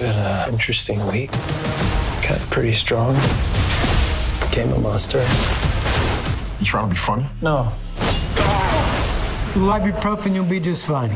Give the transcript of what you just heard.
been an interesting week. Got pretty strong. Became a monster. You trying to be funny? No. Like Ibuprofen, you'll be just fine.